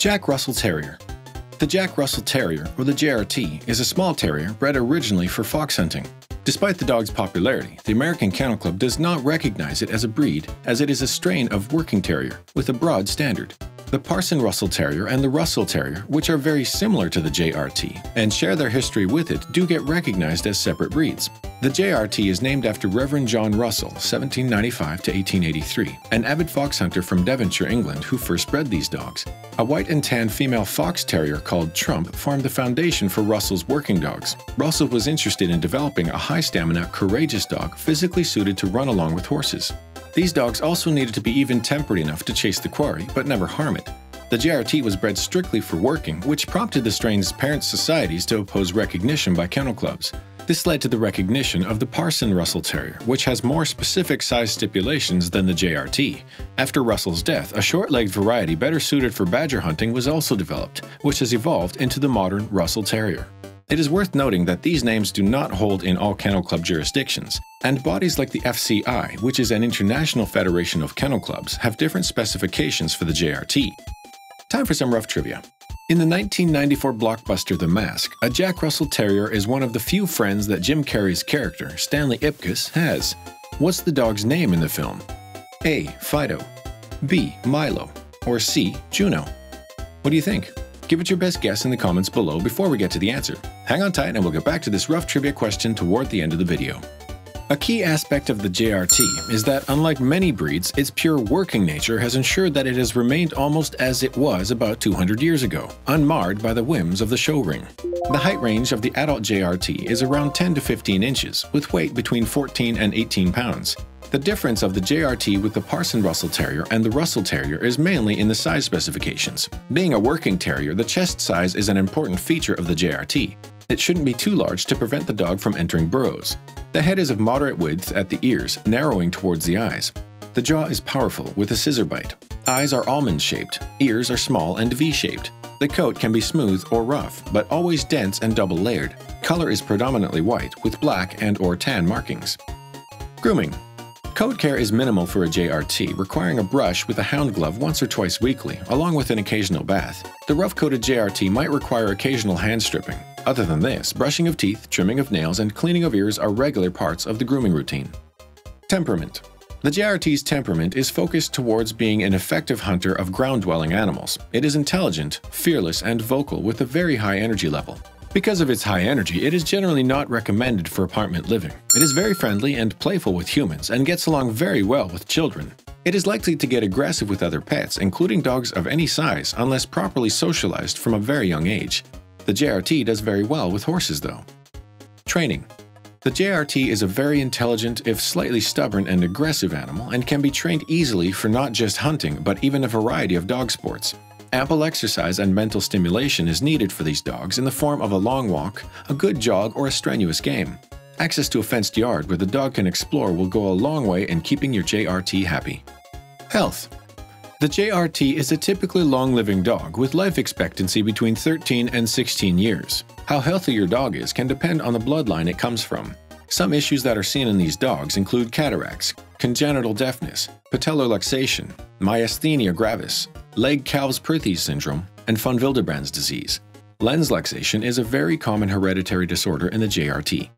Jack Russell Terrier. The Jack Russell Terrier, or the JRT, is a small terrier bred originally for fox hunting. Despite the dog's popularity, the American Kennel Club does not recognize it as a breed, as it is a strain of working terrier with a broad standard. The Parson Russell Terrier and the Russell Terrier, which are very similar to the JRT and share their history with it, do get recognized as separate breeds. The JRT is named after Reverend John Russell, 1795 to 1883, an avid fox hunter from Devonshire, England, who first bred these dogs. A white and tan female fox terrier called Trump formed the foundation for Russell's working dogs. Russell was interested in developing a high stamina, courageous dog physically suited to run along with horses. These dogs also needed to be even tempered enough to chase the quarry, but never harm it. The JRT was bred strictly for working, which prompted the strain's parent societies to oppose recognition by kennel clubs. This led to the recognition of the Parson Russell Terrier, which has more specific size stipulations than the JRT. After Russell's death, a short-legged variety better suited for badger hunting was also developed, which has evolved into the modern Russell Terrier. It is worth noting that these names do not hold in all Kennel Club jurisdictions, and bodies like the FCI, which is an international federation of kennel clubs, have different specifications for the JRT. Time for some rough trivia. In the 1994 blockbuster The Mask, a Jack Russell Terrier is one of the few friends that Jim Carrey's character, Stanley Ipkiss, has. What's the dog's name in the film? A. Fido, B. Milo, or C. Juno? What do you think? Give it your best guess in the comments below before we get to the answer. Hang on tight and we'll get back to this rough trivia question toward the end of the video. A key aspect of the JRT is that, unlike many breeds, its pure working nature has ensured that it has remained almost as it was about 200 years ago, unmarred by the whims of the show ring. The height range of the adult JRT is around 10 to 15 inches, with weight between 14 and 18 pounds. The difference of the JRT with the Parson Russell Terrier and the Russell Terrier is mainly in the size specifications. Being a working terrier, the chest size is an important feature of the JRT. It shouldn't be too large to prevent the dog from entering burrows. The head is of moderate width at the ears, narrowing towards the eyes. The jaw is powerful with a scissor bite. Eyes are almond-shaped, ears are small and V-shaped. The coat can be smooth or rough, but always dense and double-layered. Color is predominantly white with black and or tan markings. Grooming Coat care is minimal for a JRT, requiring a brush with a hound glove once or twice weekly, along with an occasional bath. The rough-coated JRT might require occasional hand stripping. Other than this, brushing of teeth, trimming of nails, and cleaning of ears are regular parts of the grooming routine. Temperament The JRT's temperament is focused towards being an effective hunter of ground-dwelling animals. It is intelligent, fearless, and vocal with a very high energy level. Because of its high energy, it is generally not recommended for apartment living. It is very friendly and playful with humans and gets along very well with children. It is likely to get aggressive with other pets, including dogs of any size, unless properly socialized from a very young age. The JRT does very well with horses, though. Training The JRT is a very intelligent, if slightly stubborn and aggressive animal and can be trained easily for not just hunting, but even a variety of dog sports. Ample exercise and mental stimulation is needed for these dogs in the form of a long walk, a good jog, or a strenuous game. Access to a fenced yard where the dog can explore will go a long way in keeping your JRT happy. Health The JRT is a typically long-living dog with life expectancy between 13 and 16 years. How healthy your dog is can depend on the bloodline it comes from. Some issues that are seen in these dogs include cataracts, congenital deafness, patellar luxation, myasthenia gravis, Legg-Calvé-Perthes syndrome, and von Willebrand's disease. Lens luxation is a very common hereditary disorder in the JRT.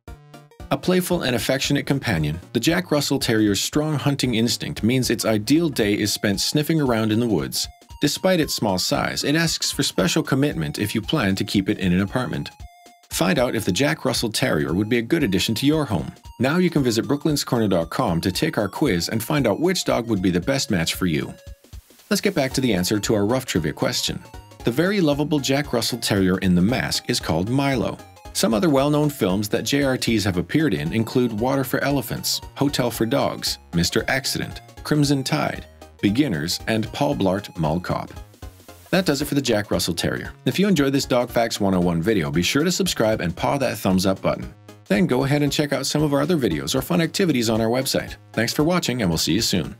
A playful and affectionate companion, the Jack Russell Terrier's strong hunting instinct means its ideal day is spent sniffing around in the woods. Despite its small size, it asks for special commitment if you plan to keep it in an apartment. Find out if the Jack Russell Terrier would be a good addition to your home. Now you can visit brooklynscorner.com to take our quiz and find out which dog would be the best match for you. Let's get back to the answer to our rough trivia question. The very lovable Jack Russell Terrier in The Mask is called Milo. Some other well-known films that JRTs have appeared in include Water for Elephants, Hotel for Dogs, Mr. Accident, Crimson Tide, Beginners, and Paul Blart Mall Cop. That does it for the Jack Russell Terrier. If you enjoyed this Dog Facts 101 video, be sure to subscribe and paw that thumbs up button. Then go ahead and check out some of our other videos or fun activities on our website. Thanks for watching and we'll see you soon.